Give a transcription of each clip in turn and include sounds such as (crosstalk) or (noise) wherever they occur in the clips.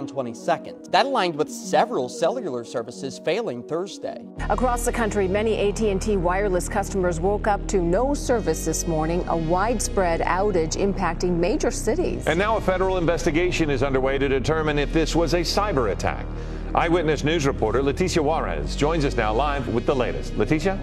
22nd. That aligned with several cellular services failing Thursday. Across the country, many AT&T wireless customers woke up to no service this morning, a widespread outage impacting major cities. And now a federal investigation is underway to determine if this was a cyber attack. Eyewitness News reporter Leticia Juarez joins us now live with the latest. Leticia?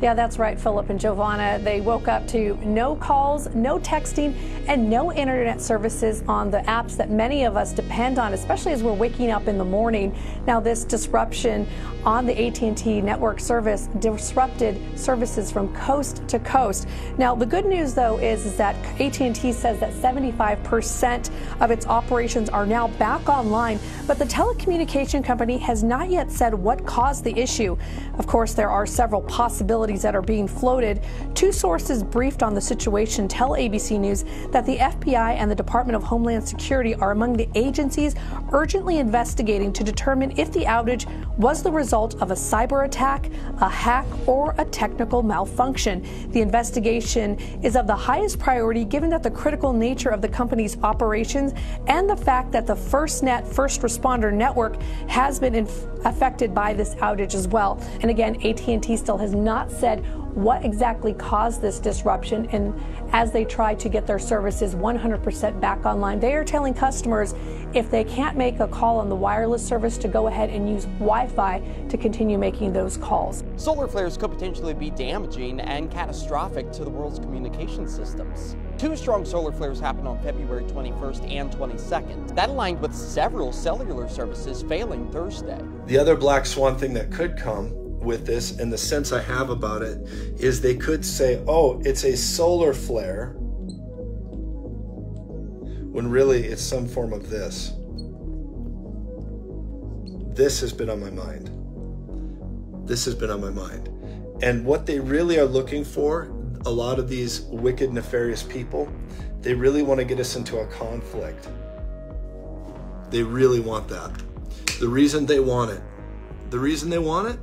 Yeah, that's right, Philip and Giovanna. They woke up to no calls, no texting, and no internet services on the apps that many of us depend on, especially as we're waking up in the morning. Now, this disruption on the AT&T network service disrupted services from coast to coast. Now, the good news, though, is, is that AT&T says that 75% of its operations are now back online, but the telecommunication company has not yet said what caused the issue. Of course, there are several possibilities possibilities that are being floated. Two sources briefed on the situation tell ABC News that the FBI and the Department of Homeland Security are among the agencies urgently investigating to determine if the outage was the result of a cyber attack, a hack, or a technical malfunction. The investigation is of the highest priority given that the critical nature of the company's operations and the fact that the FirstNet first responder network has been affected by this outage as well. And again, AT&T still has not said what exactly caused this disruption. And as they try to get their services 100% back online, they are telling customers if they can't make a call on the wireless service to go ahead and use Wi Fi to continue making those calls. Solar flares could potentially be damaging and catastrophic to the world's communication systems. Two strong solar flares happened on February 21st and 22nd. That aligned with several cellular services failing Thursday. The other black swan thing that could come with this and the sense I have about it is they could say, oh, it's a solar flare, when really it's some form of this. This has been on my mind. This has been on my mind. And what they really are looking for, a lot of these wicked, nefarious people, they really want to get us into a conflict. They really want that. The reason they want it, the reason they want it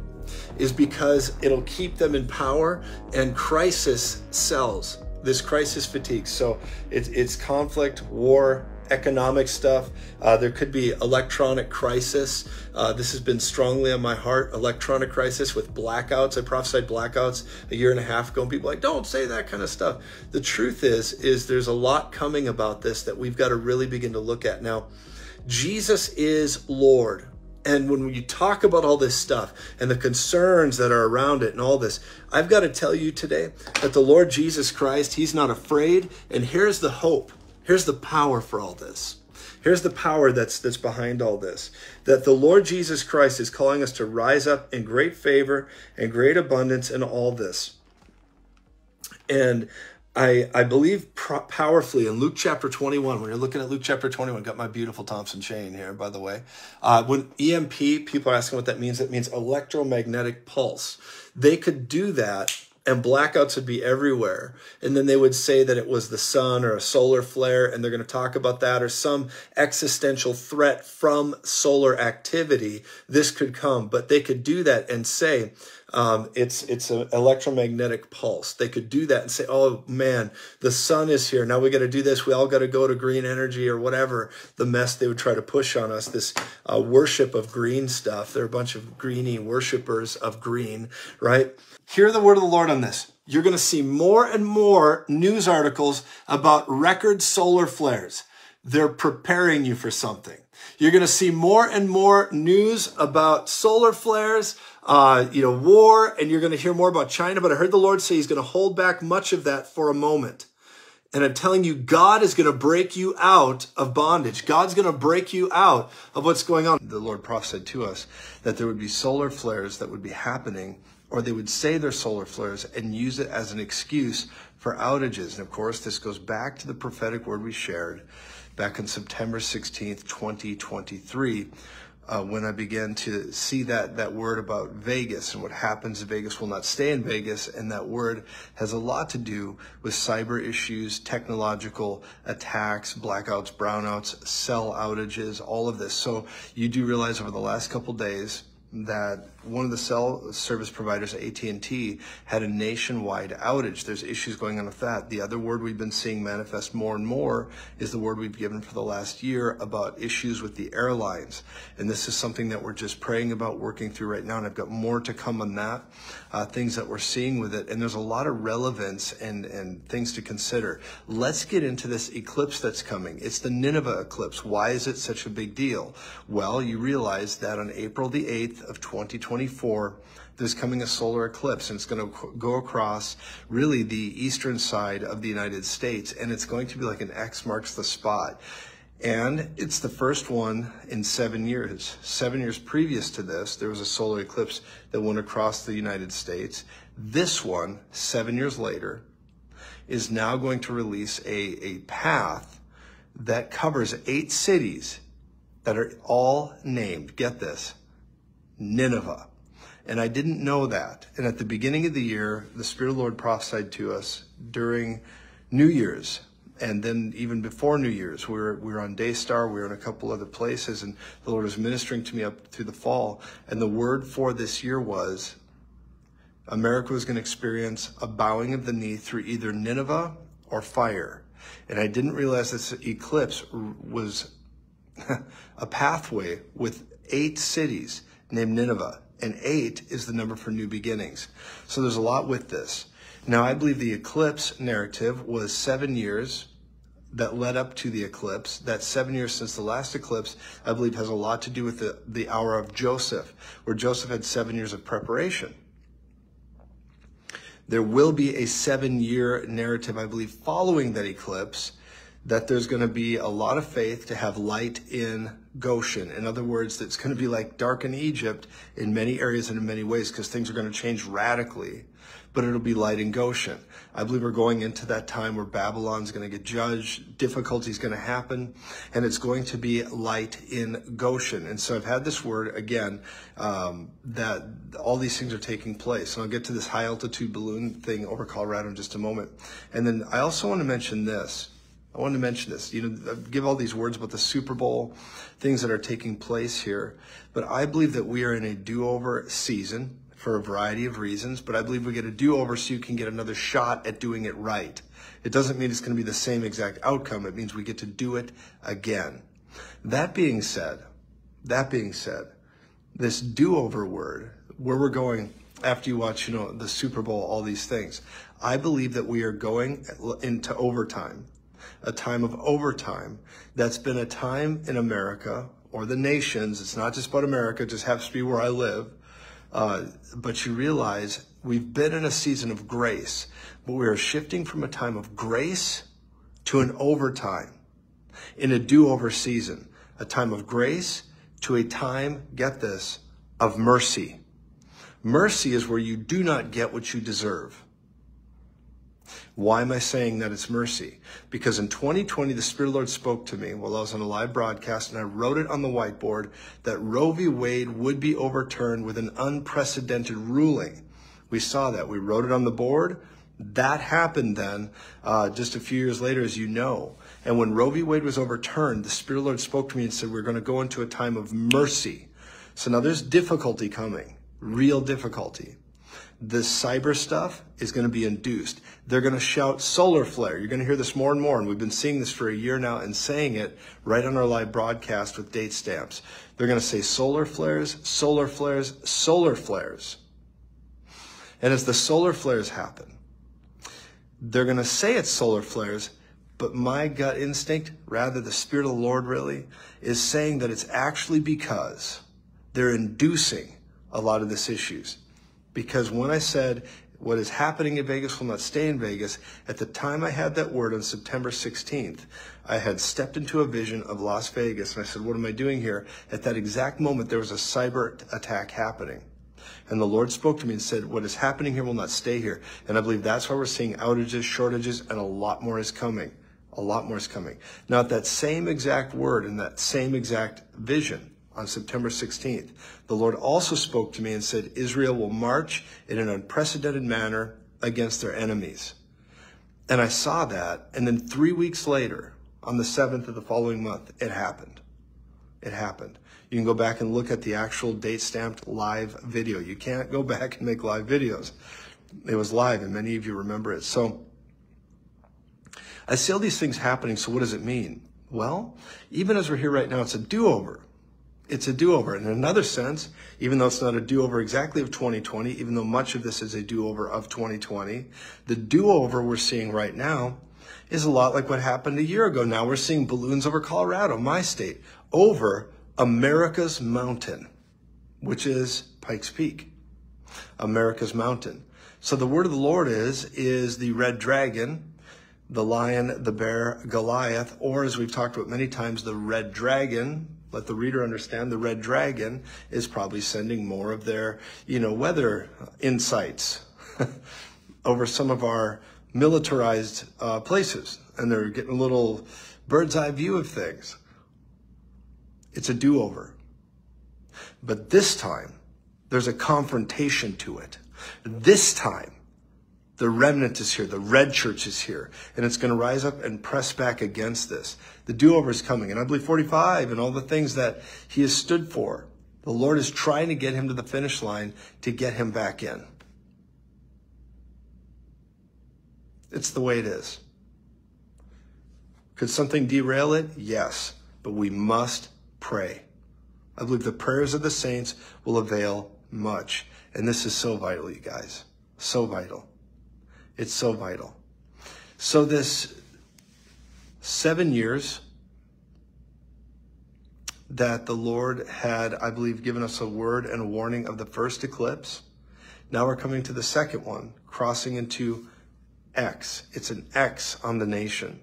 is because it'll keep them in power and crisis sells. This crisis fatigue. So it's, it's conflict war economic stuff. Uh, there could be electronic crisis. Uh, this has been strongly on my heart. Electronic crisis with blackouts. I prophesied blackouts a year and a half ago and people like don't say that kind of stuff. The truth is is there's a lot coming about this that we've got to really begin to look at. Now jesus is lord and when you talk about all this stuff and the concerns that are around it and all this, I've got to tell you today that the Lord Jesus Christ, He's not afraid. And here's the hope. Here's the power for all this. Here's the power that's that's behind all this. That the Lord Jesus Christ is calling us to rise up in great favor and great abundance in all this. And I, I believe powerfully in Luke chapter 21, when you're looking at Luke chapter 21, got my beautiful Thompson chain here, by the way. Uh, when EMP, people are asking what that means. It means electromagnetic pulse. They could do that and blackouts would be everywhere. And then they would say that it was the sun or a solar flare, and they're going to talk about that or some existential threat from solar activity. This could come, but they could do that and say, um, it's it's an electromagnetic pulse. They could do that and say, "Oh man, the sun is here. Now we got to do this. We all got to go to green energy or whatever the mess they would try to push on us. This uh, worship of green stuff. They're a bunch of greeny worshipers of green, right? Hear the word of the Lord on this. You're going to see more and more news articles about record solar flares. They're preparing you for something. You're going to see more and more news about solar flares, uh, you know, war, and you're going to hear more about China. But I heard the Lord say He's going to hold back much of that for a moment. And I'm telling you, God is going to break you out of bondage. God's going to break you out of what's going on. The Lord prophesied to us that there would be solar flares that would be happening, or they would say they're solar flares and use it as an excuse for outages. And of course, this goes back to the prophetic word we shared back on September 16th, 2023, uh, when I began to see that, that word about Vegas and what happens in Vegas will not stay in Vegas. And that word has a lot to do with cyber issues, technological attacks, blackouts, brownouts, cell outages, all of this. So you do realize over the last couple days, that one of the cell service providers, AT&T, had a nationwide outage. There's issues going on with that. The other word we've been seeing manifest more and more is the word we've given for the last year about issues with the airlines. And this is something that we're just praying about working through right now. And I've got more to come on that, uh, things that we're seeing with it. And there's a lot of relevance and, and things to consider. Let's get into this eclipse that's coming. It's the Nineveh eclipse. Why is it such a big deal? Well, you realize that on April the 8th of 2024, there's coming a solar eclipse and it's going to go across really the eastern side of the United States and it's going to be like an X marks the spot. And it's the first one in seven years. Seven years previous to this, there was a solar eclipse that went across the United States. This one, seven years later, is now going to release a, a path that covers eight cities that are all named. Get this Nineveh. And I didn't know that. And at the beginning of the year, the Spirit of the Lord prophesied to us during New Year's. And then even before New Year's, we were, we were on Daystar, we were in a couple other places, and the Lord was ministering to me up through the fall. And the word for this year was America was going to experience a bowing of the knee through either Nineveh or fire. And I didn't realize this eclipse was (laughs) a pathway with eight cities named Nineveh. And eight is the number for new beginnings. So there's a lot with this. Now, I believe the eclipse narrative was seven years that led up to the eclipse. That seven years since the last eclipse, I believe, has a lot to do with the, the hour of Joseph, where Joseph had seven years of preparation. There will be a seven year narrative, I believe, following that eclipse, that there's going to be a lot of faith to have light in Goshen. In other words, it's going to be like dark in Egypt in many areas and in many ways because things are going to change radically, but it'll be light in Goshen. I believe we're going into that time where Babylon's going to get judged, difficulty's going to happen, and it's going to be light in Goshen. And so I've had this word again um, that all these things are taking place. And I'll get to this high altitude balloon thing over Colorado in just a moment. And then I also want to mention this. I wanted to mention this. You know, give all these words about the Super Bowl, things that are taking place here. But I believe that we are in a do-over season for a variety of reasons. But I believe we get a do-over so you can get another shot at doing it right. It doesn't mean it's going to be the same exact outcome. It means we get to do it again. That being said, that being said, this do-over word, where we're going after you watch, you know, the Super Bowl, all these things, I believe that we are going into overtime a time of overtime. That's been a time in America or the nations. It's not just about America, it just happens to be where I live. Uh, but you realize we've been in a season of grace, but we are shifting from a time of grace to an overtime in a do-over season, a time of grace to a time, get this, of mercy. Mercy is where you do not get what you deserve. Why am I saying that it's mercy? Because in 2020, the Spirit of the Lord spoke to me while I was on a live broadcast, and I wrote it on the whiteboard that Roe v. Wade would be overturned with an unprecedented ruling. We saw that. We wrote it on the board. That happened then, uh, just a few years later, as you know. And when Roe v. Wade was overturned, the Spirit of the Lord spoke to me and said, We're going to go into a time of mercy. So now there's difficulty coming, real difficulty this cyber stuff is going to be induced. They're going to shout solar flare. You're going to hear this more and more. And we've been seeing this for a year now and saying it right on our live broadcast with date stamps. They're going to say solar flares, solar flares, solar flares. And as the solar flares happen, they're going to say it's solar flares, but my gut instinct, rather the Spirit of the Lord really, is saying that it's actually because they're inducing a lot of this issues. Because when I said what is happening in Vegas will not stay in Vegas, at the time I had that word on September 16th, I had stepped into a vision of Las Vegas and I said, what am I doing here? At that exact moment, there was a cyber attack happening. And the Lord spoke to me and said, what is happening here will not stay here. And I believe that's why we're seeing outages, shortages, and a lot more is coming. A lot more is coming. Now, at that same exact word and that same exact vision, on September 16th. The Lord also spoke to me and said, Israel will march in an unprecedented manner against their enemies. And I saw that. And then three weeks later, on the 7th of the following month, it happened. It happened. You can go back and look at the actual date stamped live video. You can't go (laughs) back and make live videos. It was live, and many of you remember it. So I see all these things happening. So what does it mean? Well, even as we're here right now, it's a do over. It's a do over. In another sense, even though it's not a do over exactly of 2020, even though much of this is a do over of 2020, the do over we're seeing right now is a lot like what happened a year ago. Now we're seeing balloons over Colorado, my state, over America's mountain, which is Pikes Peak. America's mountain. So the word of the Lord is, is the red dragon, the lion, the bear, Goliath, or as we've talked about many times, the red dragon. Let the reader understand the red dragon is probably sending more of their, you know, weather insights (laughs) over some of our militarized uh, places. And they're getting a little bird's eye view of things. It's a do-over. But this time, there's a confrontation to it. This time, the remnant is here. The red church is here. And it's going to rise up and press back against this. The do-over is coming. And I believe 45 and all the things that he has stood for. The Lord is trying to get him to the finish line to get him back in. It's the way it is. Could something derail it? Yes. But we must pray. I believe the prayers of the saints will avail much. And this is so vital, you guys. So vital. It's so vital. So this seven years that the Lord had, I believe, given us a word and a warning of the first eclipse. Now we're coming to the second one, crossing into X. It's an X on the nation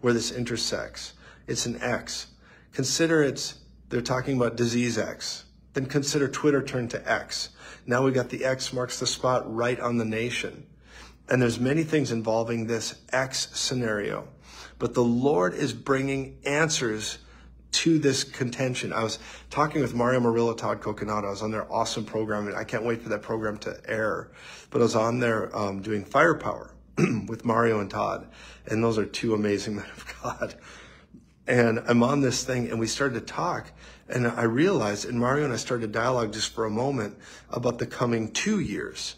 where this intersects. It's an X. Consider it's, they're talking about disease X. Then consider Twitter turned to X. Now we got the X marks the spot right on the nation. And there's many things involving this X scenario. But the Lord is bringing answers to this contention. I was talking with Mario Murillo, Todd Coconato. I was on their awesome program, and I can't wait for that program to air. But I was on there um, doing firepower (clears throat) with Mario and Todd, and those are two amazing (laughs) men of God. And I'm on this thing, and we started to talk, and I realized, and Mario and I started dialogue just for a moment about the coming two years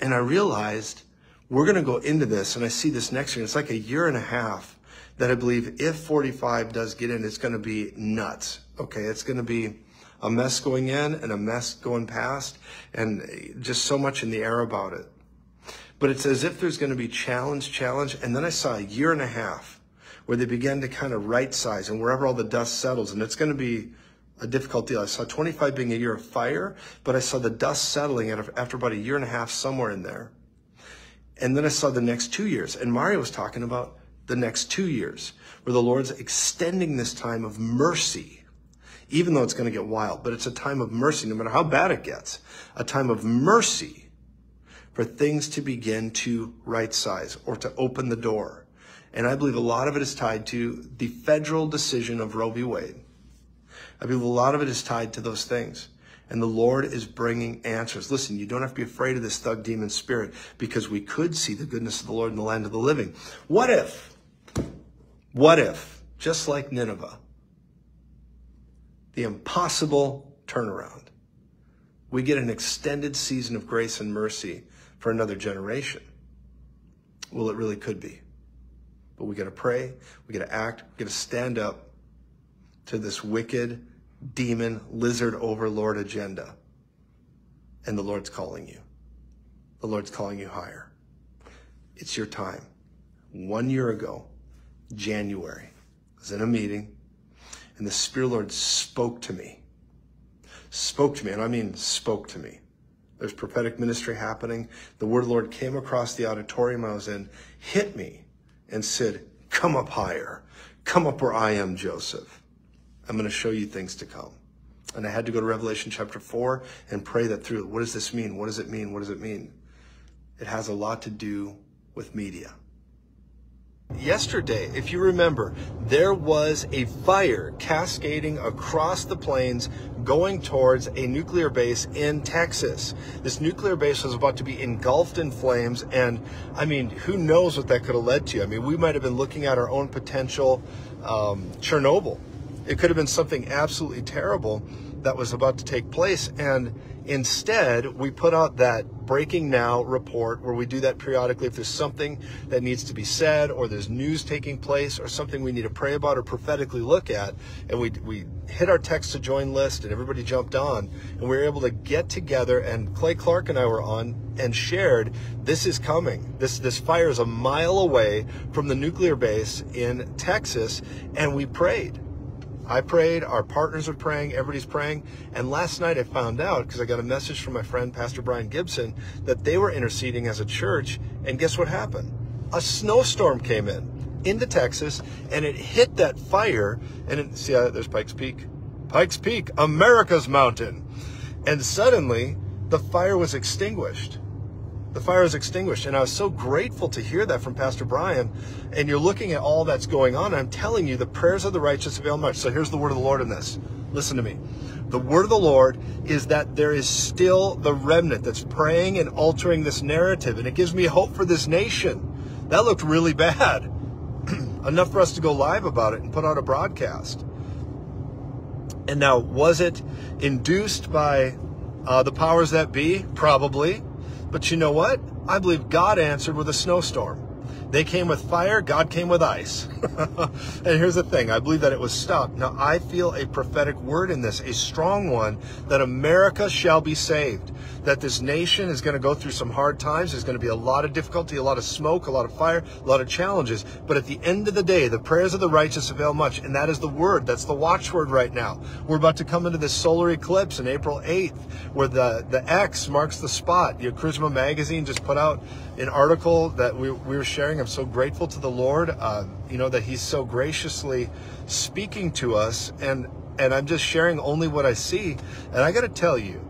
and I realized we're going to go into this, and I see this next year. It's like a year and a half that I believe if 45 does get in, it's going to be nuts. Okay, it's going to be a mess going in and a mess going past, and just so much in the air about it. But it's as if there's going to be challenge, challenge, and then I saw a year and a half where they began to kind of right size, and wherever all the dust settles, and it's going to be a difficult deal. I saw 25 being a year of fire, but I saw the dust settling after about a year and a half somewhere in there. And then I saw the next two years. And Mario was talking about the next two years, where the Lord's extending this time of mercy, even though it's going to get wild, but it's a time of mercy, no matter how bad it gets, a time of mercy for things to begin to right size or to open the door. And I believe a lot of it is tied to the federal decision of Roe v. Wade I believe a lot of it is tied to those things. And the Lord is bringing answers. Listen, you don't have to be afraid of this thug demon spirit because we could see the goodness of the Lord in the land of the living. What if, what if, just like Nineveh, the impossible turnaround, we get an extended season of grace and mercy for another generation? Well, it really could be. But we got to pray, we got to act, we got to stand up to this wicked demon lizard overlord agenda. And the Lord's calling you. The Lord's calling you higher. It's your time. One year ago, January, I was in a meeting and the Spirit Lord spoke to me. Spoke to me, and I mean spoke to me. There's prophetic ministry happening. The word the Lord came across the auditorium I was in, hit me, and said, Come up higher. Come up where I am, Joseph. I'm going to show you things to come. And I had to go to Revelation chapter 4 and pray that through. What does this mean? What does it mean? What does it mean? It has a lot to do with media. Yesterday, if you remember, there was a fire cascading across the plains going towards a nuclear base in Texas. This nuclear base was about to be engulfed in flames, and I mean, who knows what that could have led to? I mean, we might have been looking at our own potential um, Chernobyl It could have been something absolutely terrible that was about to take place. And instead, we put out that breaking now report where we do that periodically if there's something that needs to be said or there's news taking place or something we need to pray about or prophetically look at. And we, we hit our text to join list and everybody jumped on and we were able to get together and Clay Clark and I were on and shared this is coming. This, this fire is a mile away from the nuclear base in Texas and we prayed I prayed, our partners are praying, everybody's praying. And last night I found out, because I got a message from my friend, Pastor Brian Gibson, that they were interceding as a church. And guess what happened? A snowstorm came in into Texas and it hit that fire. And it, see, uh, there's Pikes Peak. Pikes Peak, America's mountain. And suddenly the fire was extinguished the fire is extinguished. And I was so grateful to hear that from Pastor Brian. And you're looking at all that's going on. And I'm telling you, the prayers of the righteous avail much. So here's the word of the Lord in this. Listen to me. The word of the Lord is that there is still the remnant that's praying and altering this narrative. And it gives me hope for this nation. That looked really bad. (clears throat) Enough for us to go live about it and put out a broadcast. And now, was it induced by uh, the powers that be? Probably. But you know what? I believe God answered with a snowstorm. They came with fire, God came with ice. (laughs) and here's the thing I believe that it was stopped. Now, I feel a prophetic word in this, a strong one, that America shall be saved that this nation is going to go through some hard times. There's going to be a lot of difficulty, a lot of smoke, a lot of fire, a lot of challenges. But at the end of the day, the prayers of the righteous avail much. And that is the word. That's the watchword right now. We're about to come into this solar eclipse on April 8th, where the, the X marks the spot. Your Charisma magazine just put out an article that we, we were sharing. I'm so grateful to the Lord, uh, you know, that he's so graciously speaking to us. And, and I'm just sharing only what I see. And I got to tell you,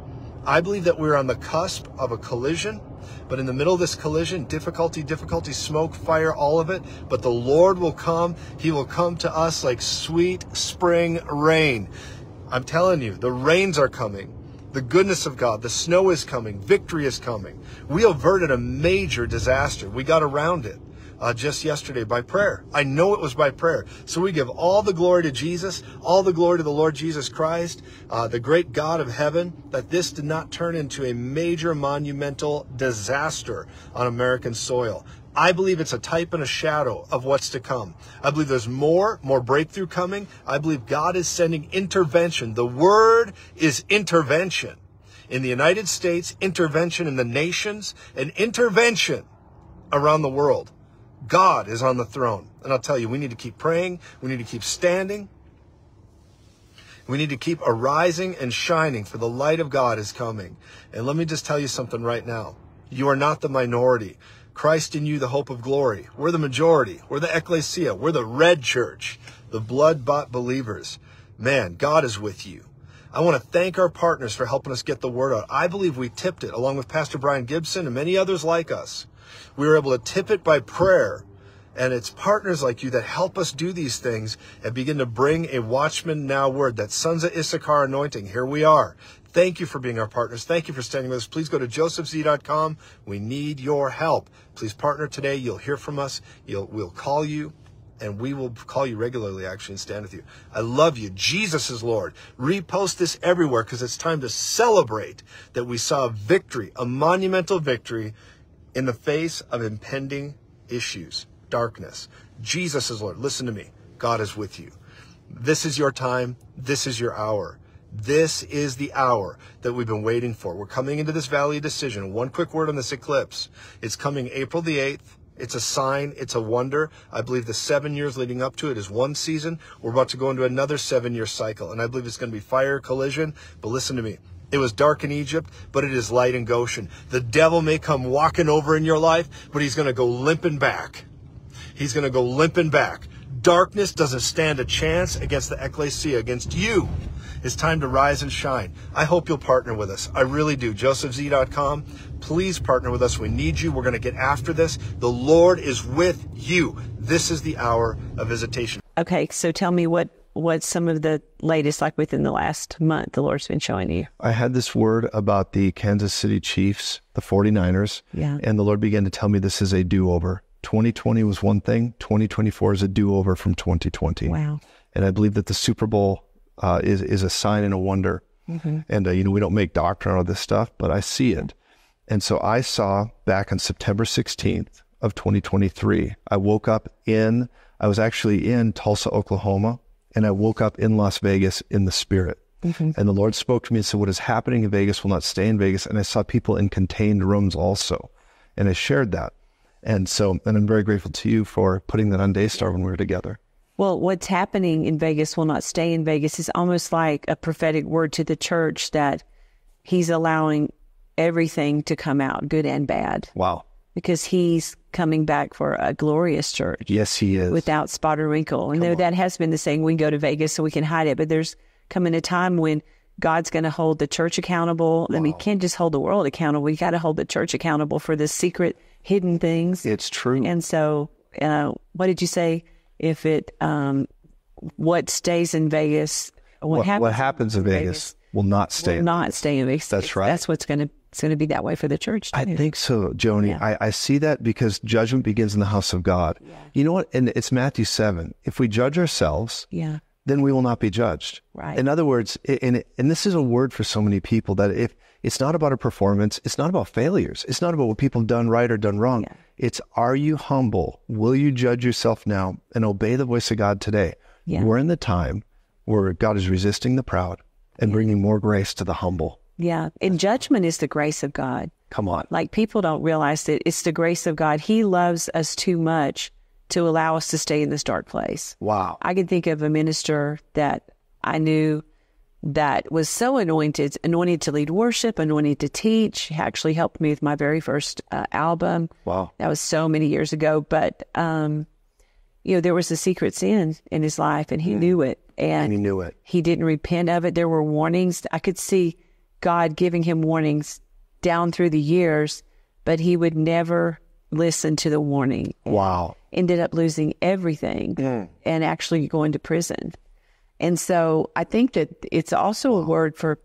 I believe that we're on the cusp of a collision, but in the middle of this collision, difficulty, difficulty, smoke, fire, all of it. But the Lord will come. He will come to us like sweet spring rain. I'm telling you, the rains are coming. The goodness of God, the snow is coming, victory is coming. We averted a major disaster. We got around it uh, just yesterday by prayer. I know it was by prayer. So we give all the glory to Jesus, all the glory to the Lord Jesus Christ, uh, the great God of heaven, that this did not turn into a major monumental disaster on American soil. I believe it's a type and a shadow of what's to come. I believe there's more, more breakthrough coming. I believe God is sending intervention. The word is intervention. In the United States, intervention in the nations, and intervention around the world. God is on the throne. And I'll tell you, we need to keep praying. We need to keep standing. We need to keep arising and shining for the light of God is coming. And let me just tell you something right now. You are not the minority. Christ in you, the hope of glory. We're the majority. We're the ecclesia. We're the red church, the blood bought believers. Man, God is with you. I want to thank our partners for helping us get the word out. I believe we tipped it along with Pastor Brian Gibson and many others like us. We were able to tip it by prayer. And it's partners like you that help us do these things and begin to bring a watchman now word, that sons of Issachar anointing. Here we are. Thank you for being our partners. Thank you for standing with us. Please go to josephz.com. We need your help. Please partner today. You'll hear from us. You'll, we'll call you and we will call you regularly actually and stand with you. I love you. Jesus is Lord. Repost this everywhere because it's time to celebrate that we saw a victory, a monumental victory in the face of impending issues, darkness. Jesus is Lord. Listen to me. God is with you. This is your time. This is your hour. This is the hour that we've been waiting for. We're coming into this valley of decision. One quick word on this eclipse. It's coming April the 8th. It's a sign. It's a wonder. I believe the seven years leading up to it is one season. We're about to go into another seven year cycle. And I believe it's going to be fire collision. But listen to me. It was dark in Egypt, but it is light in Goshen. The devil may come walking over in your life, but he's going to go limping back. He's going to go limping back. Darkness doesn't stand a chance against the ecclesia, against you. It's time to rise and shine. I hope you'll partner with us. I really do. JosephZ.com. Please partner with us. We need you. We're going to get after this. The Lord is with you. This is the hour of visitation. Okay, so tell me what what some of the latest like within the last month the Lord's been showing you? I had this word about the Kansas City Chiefs, the 49ers. Yeah. And the Lord began to tell me this is a do over. 2020 was one thing, 2024 is a do over from 2020. Wow. and I believe that the Super Bowl uh, is is a sign and a wonder. And uh, you know, we don't make doctrine out of this stuff, but I see it. And so I saw back on September 16th of 2023, I woke up in, I was actually in Tulsa, Oklahoma, and I woke up in Las Vegas in the spirit. And the Lord spoke to me and said, What is happening in Vegas will not stay in Vegas. And I saw people in contained rooms also. And I shared that. And so, and I'm very grateful to you for putting that on Daystar when we were together. Well, what's happening in Vegas will not stay in Vegas is almost like a prophetic word to the church that he's allowing everything to come out, good and bad, Wow. because he's coming back for a glorious church Yes, He is. without spot or wrinkle. And though that has been the saying, we can go to Vegas so we can hide it, but there's coming a time when God's going to hold the church accountable. I mean, you can't just hold the world accountable. We got to hold the church accountable for this secret, hidden things. it's true. And so, uh, what did you say? If it, um, what stays in Vegas, what, what, happens, what happens in Vegas, will not stay. will in not stay in Vegas. That's right. That's what's going to it's going to be that way for the church. I think so, Joni. Yeah. I, I see that because judgment begins in the house of God. You know what? And it's Matthew 7. If we judge ourselves, Yeah. Then we will not be judged. Right. In other words, and, and this is a word for so many people that if it's not about a performance, it's not about failures, it's not about what people have done right or done wrong. It's are you humble? Will you judge yourself now and obey the voice of God today? Yeah. We're in the time where God is resisting the proud and bringing more grace to the humble. Yeah. And judgment is the grace of God. Come on. Like people don't realize that it's the grace of God. He loves us too much to allow us to stay in this dark place. Wow. I can think of a minister that I knew that was so anointed, anointed to lead worship, anointed to teach. He actually helped me with my very first uh, album. Wow. That was so many years ago. But, um, you know, there was a secret sin in his life and he knew it. And, And he knew it. he didn't repent of it. There were warnings. I could see God giving him warnings down through the years, but he would never listen to the warning. Wow. Ended up losing everything hmm. and actually going to prison. And so I think that it's also a word for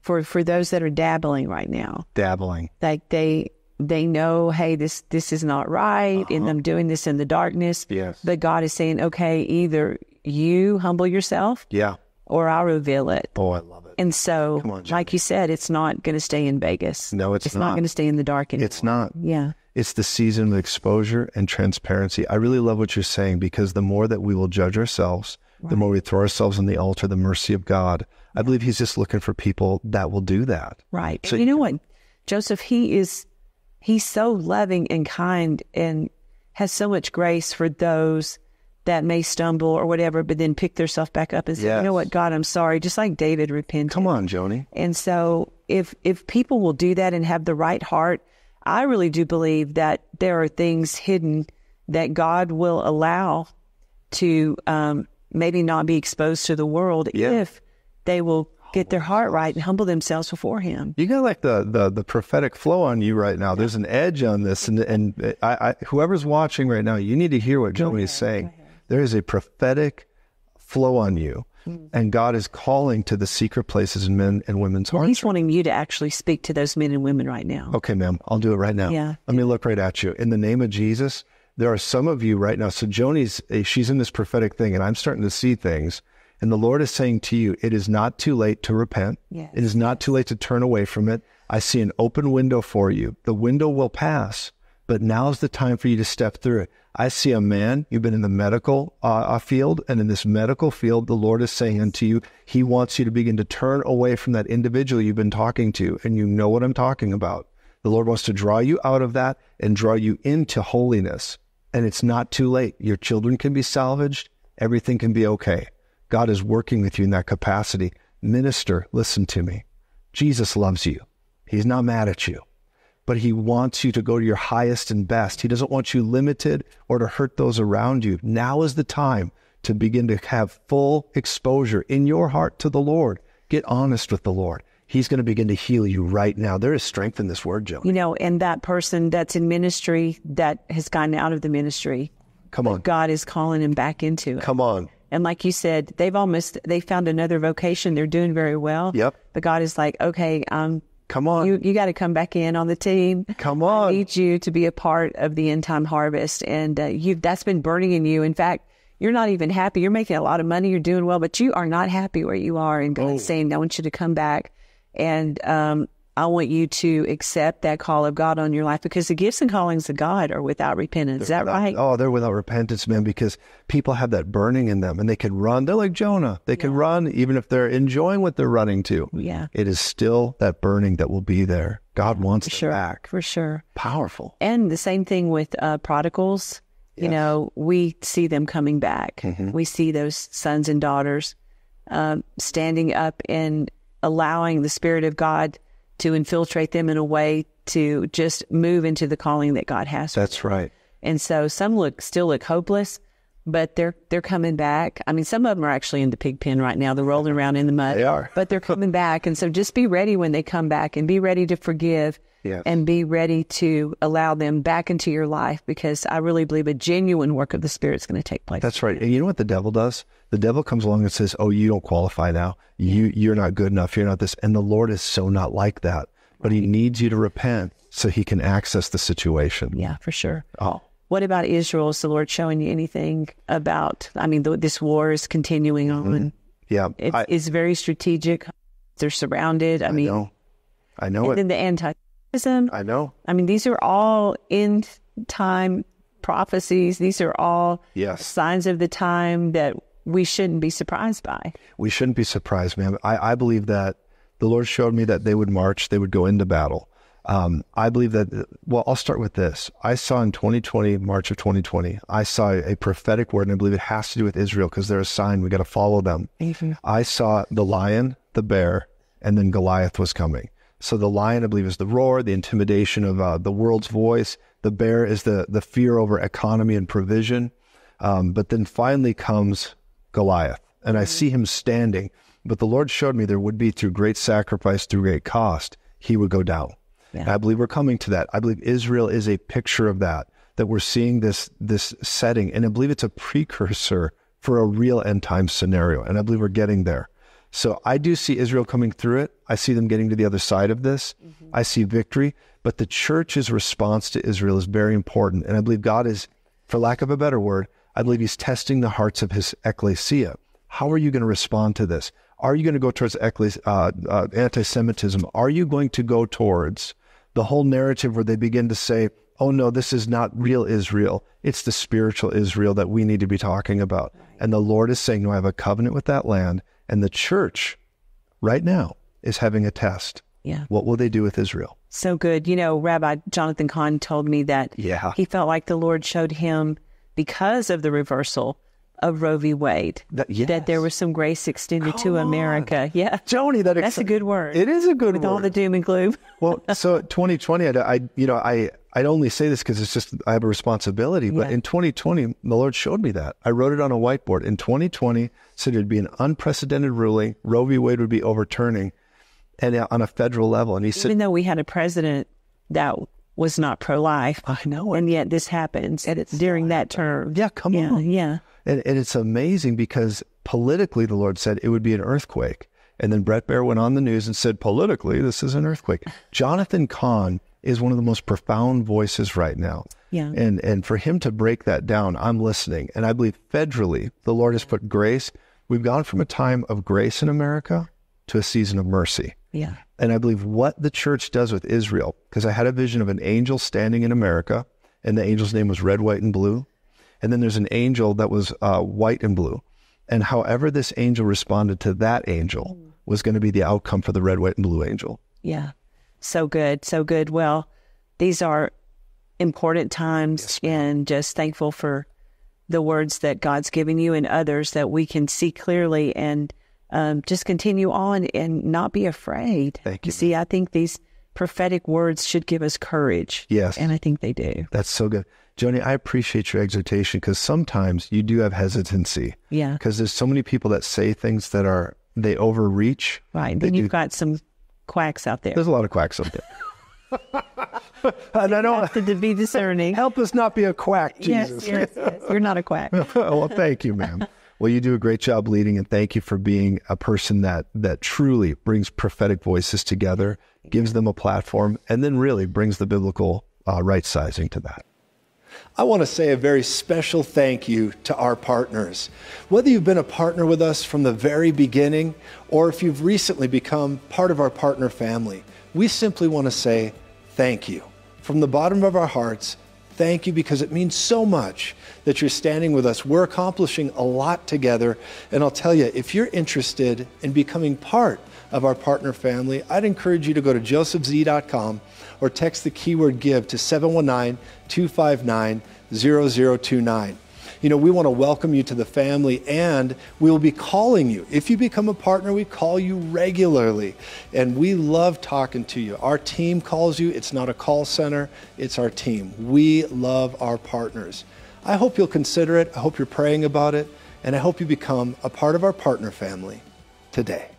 for for those that are dabbling right now. Dabbling. Like they they know, hey, this this is not right, and uh-huh. I'm doing this in the darkness. Yes. But God is saying, okay, either you humble yourself Yeah. or I'll reveal it. Oh, I love it. And so, on, like you said, it's not going to stay in Vegas. No, it's not. it's not not. going to stay in the dark anymore. It's not. Yeah. It's the season of exposure and transparency. I really love what you're saying because the more that we will judge ourselves, the more we throw ourselves on the altar, the mercy of God. I believe He's just looking for people that will do that. Right. So and you know what, Joseph, he is he's so loving and kind and has so much grace for those that may stumble or whatever, but then pick themselves back up and say, you know what, God, I'm sorry, just like David repented. Come on, Joni. And so if if people will do that and have the right heart, I really do believe that there are things hidden that God will allow to um, maybe not be exposed to the world Yeah. if they will get their heart right and humble themselves before Him. You got like the, the the prophetic flow on you right now. There's an edge on this, and and I, I whoever's watching right now, you need to hear what Joni is saying. There is a prophetic flow on you, and God is calling to the secret places in men and women's Well, hearts. He's wanting you to actually speak to those men and women right now. Okay, ma'am, I'll do it right now. Yeah. Let me look right at you. In the name of Jesus, there are some of you right now. So Joni's, eh, she's in this prophetic thing, and I'm starting to see things. And the Lord is saying to you, it is not too late to repent. Yes. It is not too late to turn away from it. I see an open window for you. The window will pass, but now's the time for you to step through it. I see a man, you've been in the medical uh, uh, field, and in this medical field, the Lord is saying unto you, He wants you to begin to turn away from that individual you've been talking to, and you know what I'm talking about. The Lord wants to draw you out of that and draw you into holiness. And it's not too late. Your children can be salvaged, everything can be okay. God is working with you in that capacity. Minister, listen to me. Jesus loves you. He's not mad at you, but he wants you to go to your highest and best. He doesn't want you limited or to hurt those around you. Now is the time to begin to have full exposure in your heart to the Lord. Get honest with the Lord. He's going to begin to heal you right now. There is strength in this word, Joe. You know, and that person that's in ministry that has gotten out of the ministry, Come on. God is calling him back into it. Come on. And like you said, they've almost they found another vocation. They're doing very well. Yep. But God is like, okay, um, Come on. you you got to come back in on the team. Come on. I need you to be a part of the end time harvest, and uh, you that's been burning in you. In fact, you're not even happy. You're making a lot of money. You're doing well, but you are not happy where you are. And God's saying, I want you to come back. And um, I want you to accept that call of God on your life because the gifts and callings of God are without repentance. Is that Without- right? Oh, they're without repentance, man, because people have that burning in them and they can run. They're like Jonah. They can run even if they're enjoying what they're running to. Yeah. It is still that burning that will be there. God wants them sure. back. For sure. Powerful. And the same thing with uh, prodigals. You know, we see them coming back. Mm-hmm. We see those sons and daughters um, standing up and allowing the Spirit of God to infiltrate them in a way to just move into the calling that God has. for That's right. And so some look still look hopeless, but they're they're coming back. I mean, some of them are actually in the pig pen right now. They're rolling around in the mud. They are. but they're coming back. And so just be ready when they come back, and be ready to forgive, Yes. and be ready to allow them back into your life because I really believe a genuine work of the Spirit is going to take place. That's right. And you know what the devil does? The devil comes along and says, "Oh, you don't qualify now. You you're not good enough. You're not this." And the Lord is so not like that. But he needs you to repent so he can access the situation. yeah, for sure. Oh. What about Israel? Is the Lord showing you anything about? I mean, th- this war is continuing on. Yeah. It's, Mm-hmm. I, very strategic. They're surrounded. I, I mean, know. I know and it. then the anti-Semitism. I know. I mean, these are all end time prophecies. These are all Yes. signs of the time that we shouldn't be surprised by. we shouldn't be surprised, man. I, I believe that the Lord showed me that they would march, they would go into battle. Um, I believe that, well, I'll start with this. I saw in 2020, March of 2020, I saw a prophetic word, and I believe it has to do with Israel because they're a sign. We got to follow them. I saw the lion, the bear, and then Goliath was coming. So the lion, I believe, is the roar, the intimidation of uh, the world's voice. The bear is the the fear over economy and provision. Um, but then finally comes Goliath, and I see him standing. But the Lord showed me there would be through great sacrifice, through great cost, he would go down. And I believe we're coming to that. I believe Israel is a picture of that. That we're seeing this this setting, and I believe it's a precursor for a real end time scenario. And I believe we're getting there. So I do see Israel coming through it. I see them getting to the other side of this. I see victory. But the church's response to Israel is very important. And I believe God is, for lack of a better word, I believe he's testing the hearts of his ecclesia. How are you going to respond to this? Are you going to go towards ecclesi- uh, uh, anti-Semitism? Are you going to go towards the whole narrative where they begin to say, oh no, this is not real Israel. It's the spiritual Israel that we need to be talking about. And the Lord is saying, no, I have a covenant with that land. And the church right now is having a test. Yeah. What will they do with Israel? So good. You know, Rabbi Jonathan Cahn told me that Yeah. he felt like the Lord showed him because of the reversal of Roe v. Wade That- yes. that there was some grace extended to Come on. America. Yeah. Joni, that That's a good word. It is a good With word. all the doom and gloom. (laughs) well, so 2020, I, I, you know, I, I'd only say this because it's just I have a responsibility. But Yeah. in 2020, the Lord showed me that. I wrote it on a whiteboard. In 2020, said it'd be an unprecedented ruling. Roe v. Wade would be overturning, and uh, on a federal level. And he said, Even though we had a president that was not pro life. I know it. And yet this happens And it's during that term. Yeah, come yeah, on. Yeah. And, and it's amazing because politically, the Lord said it would be an earthquake. And then Bret Baier went on the news and said, politically, this is an earthquake. (laughs) Jonathan Cahn is one of the most profound voices right now. Yeah. And, and for him to break that down, I'm listening. And I believe federally, the Lord has put grace. We've gone from a time of grace in America to a season of mercy. Yeah. And I believe what the church does with Israel, because I had a vision of an angel standing in America, and the angel's name was red, white, and blue. And then there's an angel that was uh, white and blue. And however this angel responded to that angel was going to be the outcome for the red, white, and blue angel. Yeah. So good. So good. Well, these are important times and just thankful for the words that God's given you and others that we can see clearly and um, just continue on and not be afraid. Thank you. See, I think these prophetic words should give us courage. Yes. And I think they do. That's so good. Joni, I appreciate your exhortation because sometimes you do have hesitancy. Yeah. Because there's so many people that say things that are, they overreach. Right. Then you've do- got some quacks out there. There's a lot of quacks out there. (laughs) (laughs) and I don't have to be discerning. help us not be a quack, Yes, yes, yes. (laughs) You're not a quack. (laughs) well, thank you, ma'am. Well, you do a great job leading, and thank you for being a person that that truly brings prophetic voices together, gives them a platform, and then really brings the biblical uh, right sizing to that. I want to say a very special thank you to our partners. Whether you've been a partner with us from the very beginning or if you've recently become part of our partner family, we simply want to say thank you. From the bottom of our hearts, thank you because it means so much that you're standing with us. We're accomplishing a lot together. And I'll tell you, if you're interested in becoming part of our partner family, I'd encourage you to go to josephz.com or text the keyword give to 719 259 0029. You know, we want to welcome you to the family and we will be calling you. If you become a partner, we call you regularly and we love talking to you. Our team calls you. It's not a call center, it's our team. We love our partners. I hope you'll consider it. I hope you're praying about it. And I hope you become a part of our partner family today.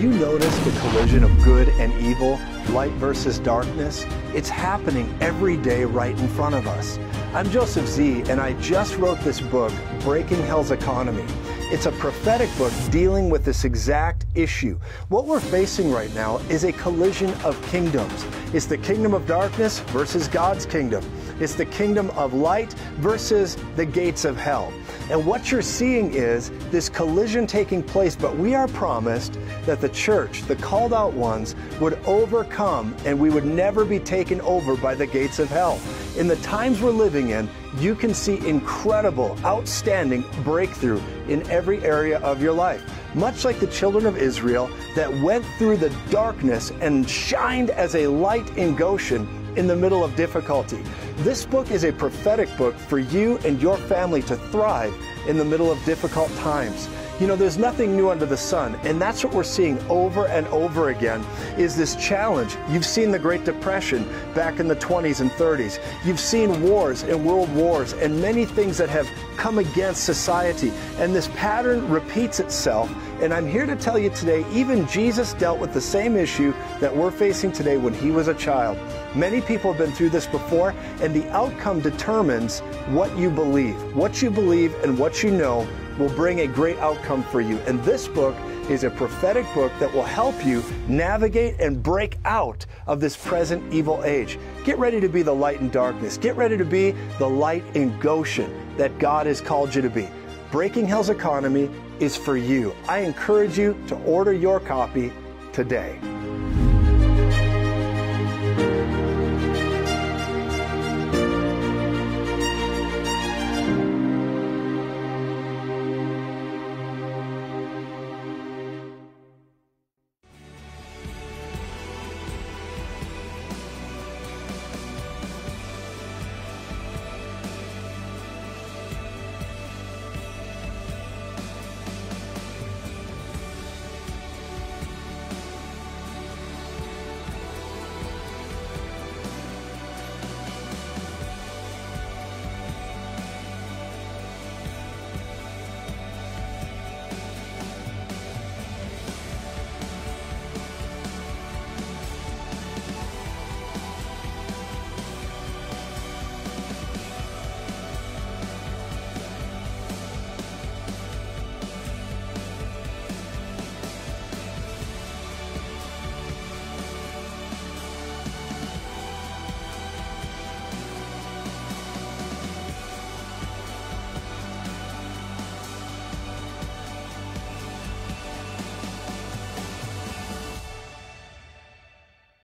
You noticed the collision of good and evil, light versus darkness? It's happening every day right in front of us. I'm Joseph Z, and I just wrote this book, Breaking Hell's Economy. It's a prophetic book dealing with this exact issue. What we're facing right now is a collision of kingdoms. It's the kingdom of darkness versus God's kingdom. It's the kingdom of light versus the gates of hell. And what you're seeing is this collision taking place, but we are promised that the church, the called out ones, would overcome and we would never be taken over by the gates of hell. In the times we're living in, you can see incredible, outstanding breakthrough in every area of your life. Much like the children of Israel that went through the darkness and shined as a light in Goshen in the middle of difficulty. This book is a prophetic book for you and your family to thrive in the middle of difficult times. You know, there's nothing new under the sun, and that's what we're seeing over and over again is this challenge. You've seen the Great Depression back in the 20s and 30s. You've seen wars and world wars and many things that have come against society, and this pattern repeats itself. And I'm here to tell you today, even Jesus dealt with the same issue that we're facing today when he was a child. Many people have been through this before, and the outcome determines what you believe. What you believe and what you know will bring a great outcome for you. And this book is a prophetic book that will help you navigate and break out of this present evil age. Get ready to be the light in darkness. Get ready to be the light in Goshen that God has called you to be. Breaking Hell's Economy is for you. I encourage you to order your copy today.